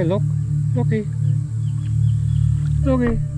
này lóc lóc đi. Lóc đi.